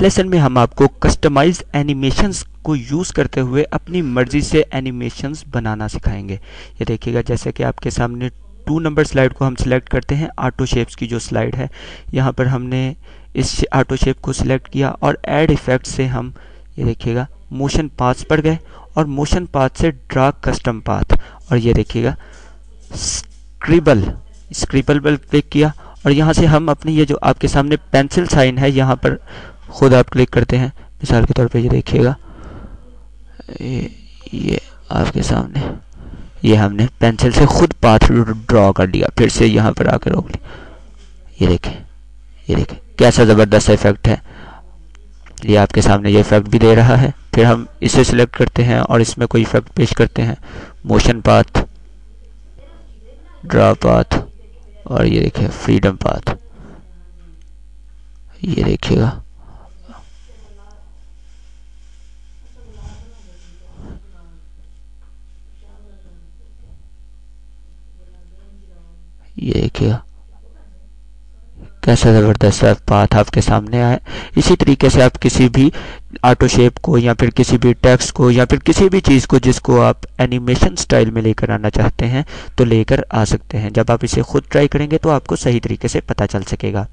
Lesson में हम आपको कस्टमाइज एनिमेशंस को यूज़ करते हुए अपनी मर्ज़ी से एनिमेशंस बनाना सिखाएँगे। ये देखिएगा, जैसे कि आपके सामने टू नंबर स्लाइड को हम सिलेक्ट करते हैं ऑटो शेप्स की जो स्लाइड है, यहाँ पर हमने इस ऑटो शेप को सिलेक्ट किया और एड इफ़ेक्ट से हम, ये देखिएगा मोशन पाथ पर गए और मोशन पाथ से ड्रा कस्टम पाथ और ये देखिएगा स्क्रिबल स्क्रिबल पर क्लिक किया और यहाँ से हम अपनी ये जो आपके सामने पेंसिल साइन है, यहाँ पर खुद आप क्लिक करते हैं। मिसाल के तौर पे ये देखिएगा। ये, ये आपके सामने। ये हमने पेंसिल से खुद पाथ ड्रॉ कर दिया फिर से यहाँ पर आकर रोक लिया। ये देखें ये देखें। कैसा ज़बरदस्त इफ़ेक्ट है। ये आपके सामने ये इफ़ेक्ट भी दे रहा है। फिर हम इसे सिलेक्ट करते हैं और इसमें कोई इफ़ेक्ट पेश करते हैं। मोशन पाथ ड्रा पाथ और ये देखिए फ्रीडम पाथ ये देखिएगा। ये देखिए कैसा ज़बरदस्त पाथ आपके सामने आए। इसी तरीके से आप किसी भी ऑटो शेप को या फिर किसी भी टेक्स्ट को या फिर किसी भी चीज़ को जिसको आप एनिमेशन स्टाइल में लेकर आना चाहते हैं तो लेकर आ सकते हैं। जब आप इसे खुद ट्राई करेंगे तो आपको सही तरीके से पता चल सकेगा।